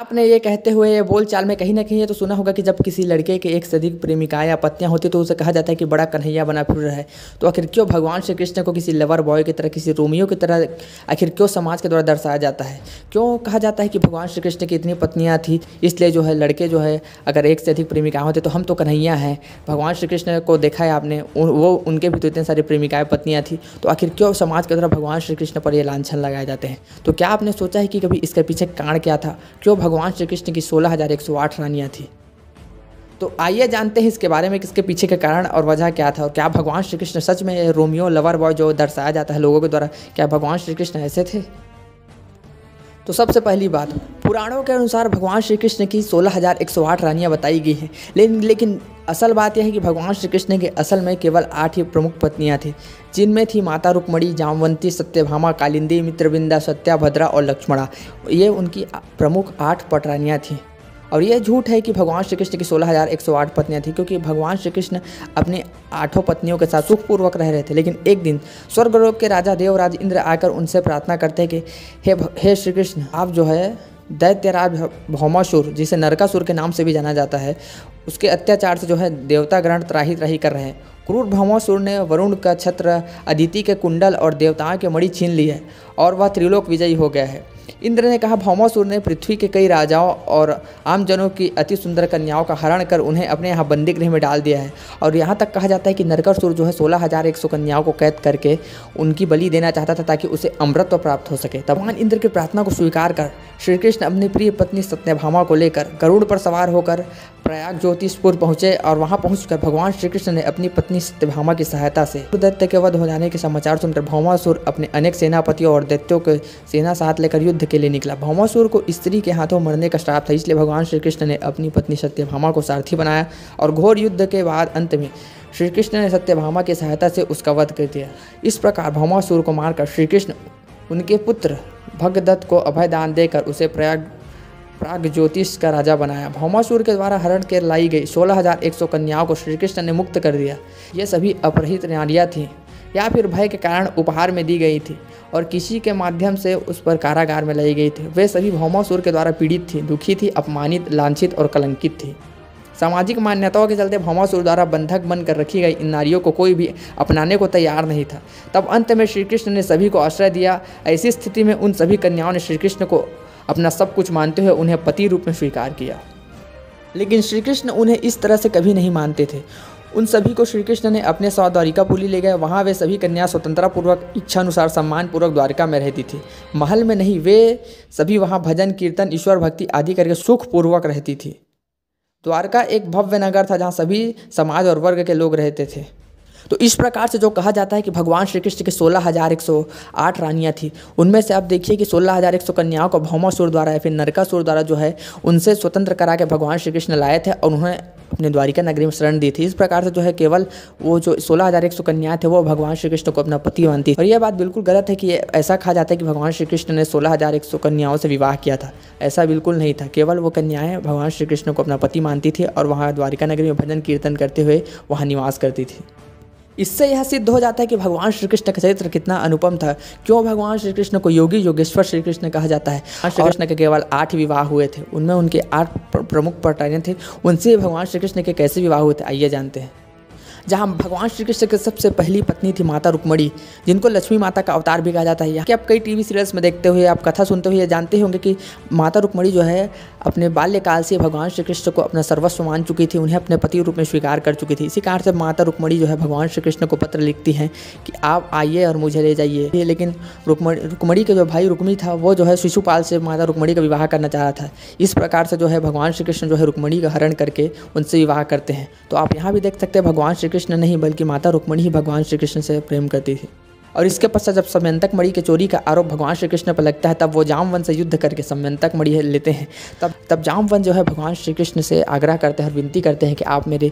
आपने ये कहते हुए ये बोल चाल में कहीं ना कहीं ये तो सुना होगा कि जब किसी लड़के के एक से अधिक प्रेमिकाएँ या पत्नियाँ होती तो उसे कहा जाता है कि बड़ा कन्हैया बना फिर रहा है। तो आखिर क्यों भगवान श्री कृष्ण को किसी लवर बॉय की तरह, किसी रोमियो की तरह, आखिर क्यों समाज के द्वारा दर्शाया जाता है? क्यों कहा जाता है कि भगवान श्री कृष्ण की इतनी पत्नियाँ थी, इसलिए जो है लड़के जो है, अगर एक से अधिक प्रेमिकाएँ होते तो हम तो कन्हैया हैं। भगवान श्री कृष्ण को देखा है आपने वो, उनके भी तो इतने सारी प्रेमिकाएँ, पत्नियाँ थी। तो आखिर क्यों समाज के द्वारा भगवान श्री कृष्ण पर ये लाछन लगाए जाते हैं? तो क्या आपने सोचा है कि कभी इसके पीछे कारण क्या था? क्यों भगवान श्री कृष्ण की सोलह हज़ार एक सौ आठ रानियाँ थी। तो आइए जानते हैं इसके बारे में किसके पीछे के कारण और वजह क्या था और क्या भगवान श्री कृष्ण सच में रोमियो लवर बॉय जो दर्शाया जाता है लोगों के द्वारा, क्या भगवान श्री कृष्ण ऐसे थे? तो सबसे पहली बात पुराणों के अनुसार भगवान श्री कृष्ण की सोलह हज़ार एक सौ आठ रानियाँ बताई गई हैं। लेकिन लेकिन असल बात यह है कि भगवान श्री कृष्ण के असल में केवल आठ ही प्रमुख पत्नियाँ थी, जिनमें थी माता रुक्मणी, जामवंती, सत्यभामा, कालिंदी, मित्रविंदा, सत्याभद्रा और लक्ष्मणा। ये उनकी प्रमुख आठ पटरानियाँ थीं। और यह झूठ है कि भगवान श्री कृष्ण की सोलह हज़ार एक सौ आठ पत्नियाँ थी, क्योंकि भगवान श्री कृष्ण अपने आठों पत्नियों के साथ सुखपूर्वक रह रहे थे। लेकिन एक दिन स्वर्गलोक के राजा देवराज इंद्र आकर उनसे प्रार्थना करते हैं कि, हे हे श्री कृष्ण आप जो है दैत्यराज भौमासुर, जिसे नरकासुर के नाम से भी जाना जाता है, उसके अत्याचार से जो है देवता ग्रहण त्राही त्राही कर रहे हैं। क्रूर भौमासुर ने वरुण का छत्र, अदिति के कुंडल और देवताओं के मणि छीन ली है और वह त्रिलोक विजयी हो गया है। इंद्र ने कहा भौमासुर ने पृथ्वी के कई राजाओं और आम जनों की अति सुंदर कन्याओं का हरण कर उन्हें अपने यहाँ बंदी गृह में डाल दिया है। और यहाँ तक कहा जाता है कि नरकासुर जो है सोलह हज़ार एक सौ कन्याओं को कैद करके उनकी बलि देना चाहता था ताकि उसे अमृत प्राप्त हो सके। भगवान इंद्र की प्रार्थना को स्वीकार कर श्री कृष्ण अपनी प्रिय पत्नी सत्यभामा को लेकर गरुड़ पर सवार होकर प्रयाग ज्योतिषपुर पहुँचे और वहाँ पहुंचकर भगवान श्री कृष्ण ने अपनी पत्नी सत्यभामा की सहायता से दैत्य के वध हो जाने के समाचार सुनकर भौमासुर अपने अनेक सेनापतियों और दैत्यों के सेना साथ लेकर युद्ध के लिए निकला। भौमासुर को स्त्री के हाथों मरने का श्राप था, इसलिए भगवान श्री कृष्ण ने अपनी पत्नी सत्यभामा को सारथी बनाया और घोर युद्ध के बाद अंत में श्री कृष्ण ने सत्यभामा की सहायता से उसका वध कर दिया। इस प्रकार भौमासुर को मारकर श्री कृष्ण उनके पुत्र भगदत्त को अभयदान देकर उसे प्रयाग प्राग ज्योतिष का राजा बनाया। भौमासुर के द्वारा हरण के लाई गई सोलह हज़ार एक सौ कन्याओं को श्री कृष्ण ने मुक्त कर दिया। ये सभी अपरहित नारियाँ थीं। या फिर भय के कारण उपहार में दी गई थी। और किसी के माध्यम से उस पर कारागार में लाई गई थी। वे सभी भौमासुर के द्वारा पीड़ित थी, दुखी थी, अपमानित, लांछित और कलंकित थी। सामाजिक मान्यताओं के चलते भौमासुर द्वारा बंधक बनकर रखी गई इन नारियों को कोई भी अपनाने को तैयार नहीं था। तब अंत में श्री कृष्ण ने सभी को आश्रय दिया। ऐसी स्थिति में उन सभी कन्याओं ने श्री कृष्ण को अपना सब कुछ मानते हुए उन्हें पति रूप में स्वीकार किया। लेकिन श्री कृष्ण उन्हें इस तरह से कभी नहीं मानते थे। उन सभी को श्री कृष्ण ने अपने साथ द्वारिकापुरी ले गए। वहाँ वे सभी कन्या स्वतंत्रपूर्वक इच्छानुसार सम्मानपूर्वक द्वारिका में रहती थी। महल में नहीं, वे सभी वहाँ भजन, कीर्तन, ईश्वर भक्ति आदि करके सुखपूर्वक रहती थी। द्वारका एक भव्य नगर था जहाँ सभी समाज और वर्ग के लोग रहते थे। तो इस प्रकार से जो कहा जाता है कि भगवान श्री कृष्ण की सोलह हज़ार एक सौ आठ रानियाँ थी। उनमें से आप देखिए कि सोलह हज़ार एक सौ कन्याओं को भौमासुर द्वारा या फिर नरकासुर द्वारा जो है, उनसे स्वतंत्र करा के भगवान श्री कृष्ण लाए थे और उन्होंने अपने द्वारिका नगरी में शरण दी थी। इस प्रकार से जो है केवल वो जो सोलह हज़ार एक सौ कन्या थे, वो भगवान श्री कृष्ण को अपना पति मानती। और यह बात बिल्कुल गलत है कि ऐसा कहा जाता है कि भगवान श्री कृष्ण ने सोलह हज़ार एक सौ कन्याओं से विवाह किया था। ऐसा बिल्कुल नहीं था। केवल वो कन्याएँ भगवान श्री कृष्ण को अपना पति मानती थी और वहाँ द्वारिका नगरी में भजन कीर्तन करते हुए वहाँ निवास करती थी। इससे यह सिद्ध हो जाता है कि भगवान श्री कृष्ण का चरित्र कितना अनुपम था। क्यों भगवान श्री कृष्ण को योगी योगेश्वर श्री कृष्ण कहा जाता है? श्री कृष्ण के केवल आठ विवाह हुए थे। उनमें उनके आठ प्रमुख पटाने थे। उनसे भगवान श्री कृष्ण के कैसे विवाह हुए थे आइए जानते हैं। जहाँ भगवान श्री कृष्ण की सबसे पहली पत्नी थी माता रुक्मणी, जिनको लक्ष्मी माता का अवतार भी कहा जाता है। कि आप कई टीवी सीरियल्स में देखते हुए, आप कथा सुनते हुए जानते होंगे कि माता रुक्मणी जो है, अपने बाल्यकाल से भगवान श्री कृष्ण को अपना सर्वस्व मान चुकी थी, उन्हें अपने पति रूप में स्वीकार कर चुकी थी। इसी कारण से माता रुक्मणी जो है, भगवान श्री कृष्ण को पत्र लिखती हैं कि आप आइए और मुझे ले जाइए। लेकिन रुक्मणी रुक्मणी के जो भाई रुक्मी था, वो जो है, शिशुपाल से माता रुक्मणी का विवाह करना चाह रहा था। इस प्रकार से जो है, भगवान श्री कृष्ण जो है, रुक्मणी का हरण करके उनसे विवाह करते हैं। तो आप यहाँ भी देख सकते हैं, भगवान श्री कृष्ण नहीं, बल्कि माता रुक्मणी ही भगवान श्री कृष्ण से प्रेम करती थी। और इसके पश्चात जब समयंतक मणि के चोरी का आरोप भगवान श्री कृष्ण पर लगता है, तब वो जामवन से युद्ध करके समयंतक मणि लेते हैं। तब तब जामवन जो है भगवान श्री कृष्ण से आग्रह करते हैं और विनती करते हैं कि आप मेरे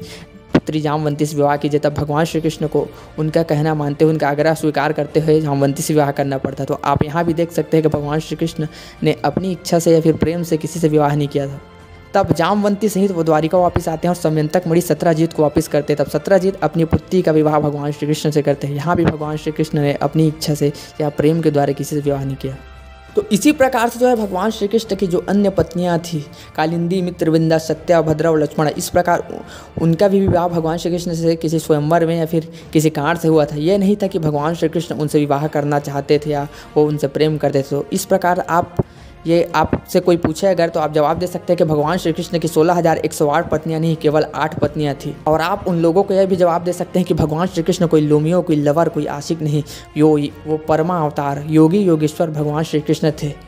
पुत्री जामवंती से विवाह कीजिए। तब भगवान श्री कृष्ण को उनका कहना मानते हुए, उनका आग्रह स्वीकार करते हुए जामवंती से विवाह करना पड़ता तो आप यहाँ भी देख सकते हैं कि भगवान श्री कृष्ण ने अपनी इच्छा से या फिर प्रेम से किसी से विवाह नहीं किया था। तब जामवंती सहित वो द्वारिका वापस आते हैं और समयंतक मणि सत्राजीत को वापस करते हैं। तब सत्रहजीत अपनी पुत्री का विवाह भगवान श्री कृष्ण से करते हैं। यहाँ भी भगवान श्री कृष्ण ने अपनी इच्छा से या प्रेम के द्वारा किसी से विवाह नहीं किया। तो इसी प्रकार से जो है भगवान श्री कृष्ण की जो अन्य पत्नियाँ थी, कालिंदी, मित्रविंदा, सत्या, भद्रा और लक्ष्मण, इस प्रकार उनका भी विवाह भगवान श्री कृष्ण से किसी स्वयंवर में या फिर किसी कांड से हुआ था। यह नहीं था कि भगवान श्री कृष्ण उनसे विवाह करना चाहते थे या वो उनसे प्रेम करते थे। तो इस प्रकार आप ये आपसे कोई पूछे अगर तो आप जवाब दे सकते हैं कि भगवान श्री कृष्ण की सोलह हज़ार एक सौ आठ पत्नियाँ नहीं, केवल आठ पत्नियाँ थी। और आप उन लोगों को यह भी जवाब दे सकते हैं कि भगवान श्री कृष्ण कोई लोमियो, कोई लवर, कोई आशिक नहीं। यो, वो परमा अवतार, योगी योगेश्वर भगवान श्री कृष्ण थे।